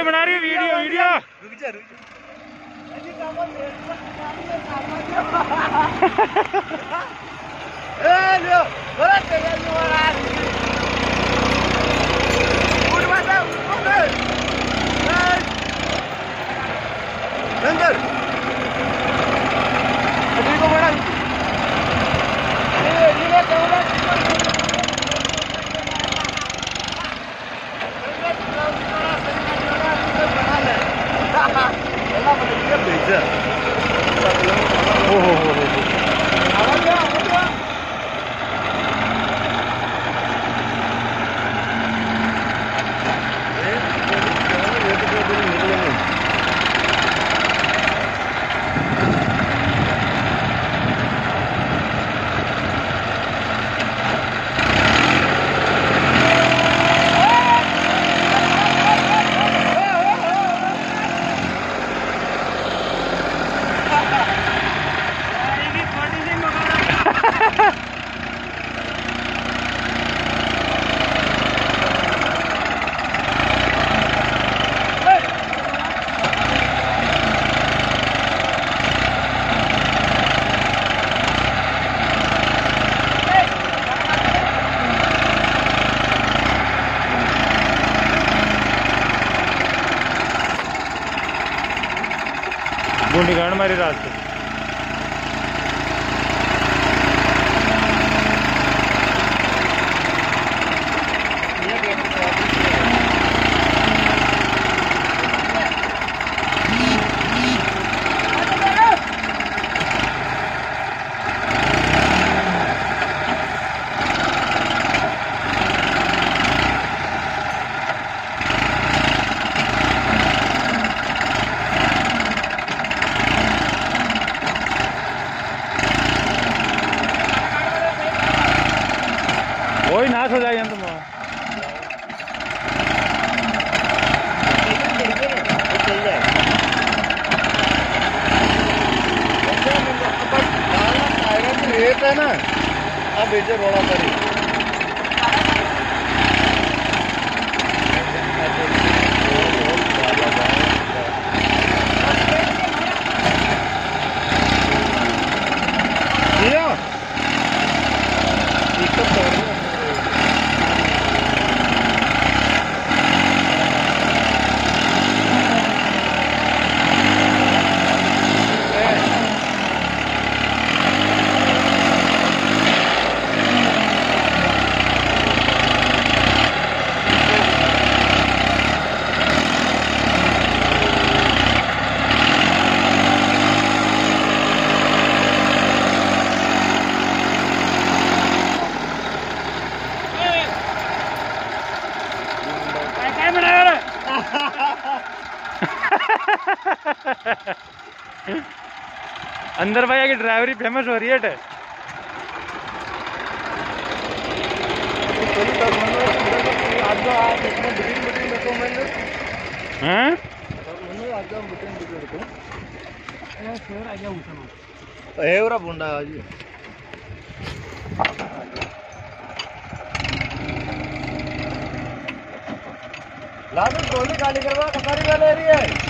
Video बना रही है वीडियो वीडियो। रुक जा रुक जा। ए लो बड़ा तेज Zé. गुंडी गाड़ मारी रात को वही नाश हो जाएगा तुम रेट है ना अब बेचे रोड़ा करी अंदर भाई की ड्राइवरी फ़ेमस हो रही है, टे। हैं? एवरा आज। लास्ट गोली गाली करवा, कसारी वाले रही है।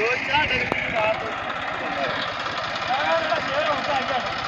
Dois, nada, não tem nada. Não.